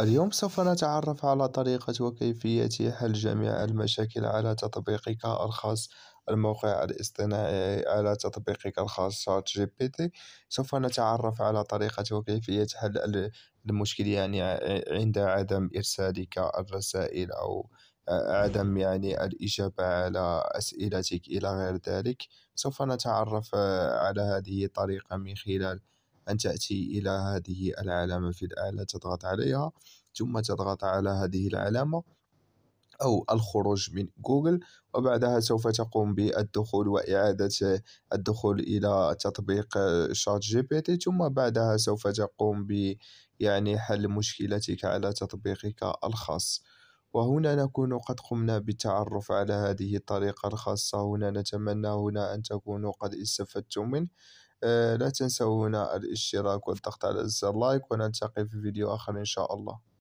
اليوم سوف نتعرف على طريقة وكيفية حل جميع المشاكل على تطبيقك الخاص الموقع الاصطناعي على تطبيقك الخاص ChatGPT سوف نتعرف على طريقة وكيفية حل المشكل يعني عند عدم إرسالك الرسائل أو عدم يعني الإجابة على أسئلتك إلى غير ذلك. سوف نتعرف على هذه الطريقة من خلال أن تأتي إلى هذه العلامة في الأعلى تضغط عليها ثم تضغط على هذه العلامة أو الخروج من جوجل وبعدها سوف تقوم بالدخول وإعادة الدخول إلى تطبيق ChatGPT ثم بعدها سوف تقوم ب يعني حل مشكلتك على تطبيقك الخاص. وهنا نكون قد قمنا بالتعرف على هذه الطريقة الخاصة. هنا نتمنى هنا أن تكونوا قد استفدتم منه. لا تنسوا هنا الاشتراك والضغط على زر لايك ونلتقي في فيديو آخر إن شاء الله.